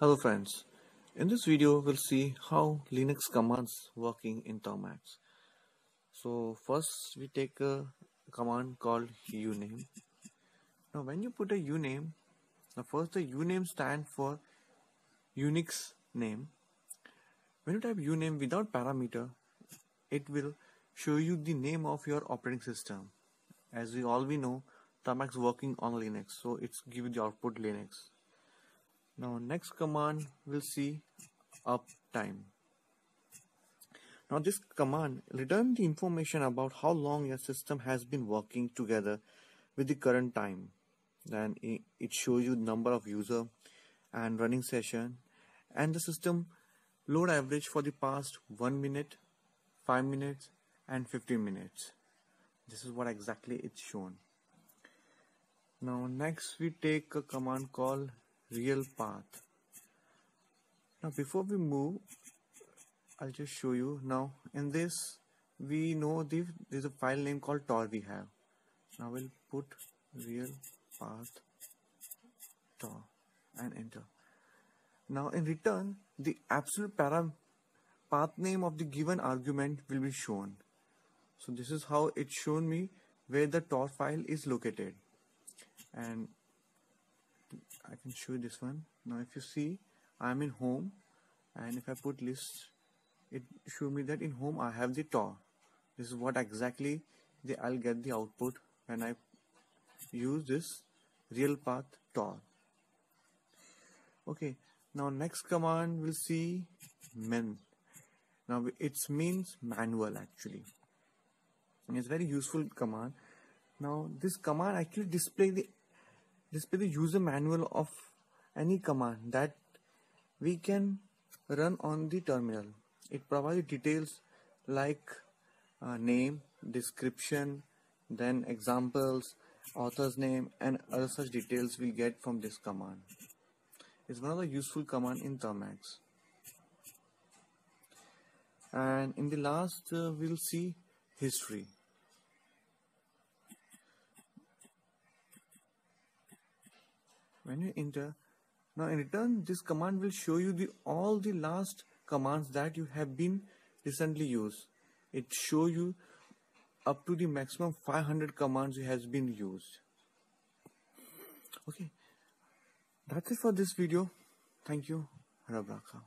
Hello friends, in this video we'll see how Linux commands working in Termux. So first we take a command called uname. Now when you put a uname, now first the uname stand for Unix name. When you type uname without parameter, it will show you the name of your operating system. As we all we know, Termux working on Linux, so it's give you the output Linux. Now next command we'll see uptime. Now this command return the information about how long your system has been working together with the current time. Then it shows you the number of user and running session and the system load average for the past 1 minute, 5 minutes and 15 minutes. This is what exactly it's shown. Now next we take a command called real path. Now before we move I'll just show you. Now in this we know the there's a file name called tor we have. Now we'll put real path tor and enter. Now in return the absolute param path name of the given argument will be shown. So this is how it's shown me where the tor file is located. And can show you this one. Now if you see I'm in home and if I put list it show me that in home I have the tor this is what exactly the I'll get the output when I use this real path tor okay now next command we'll see man. Now it means manual actually. It's very useful command. Now this command actually display the display the user manual of any command that we can run on the terminal. It provides details like uh, name, description, then examples, author's name and other such details we get from this command. It's one of the useful command in Termux. And in the last uh, we'll see history. When you enter. Now in return this command will show you the all the last commands that you have been recently used. It show you up to the maximum 500 commands has been used. Okay. That's it for this video. Thank you. Rabraka.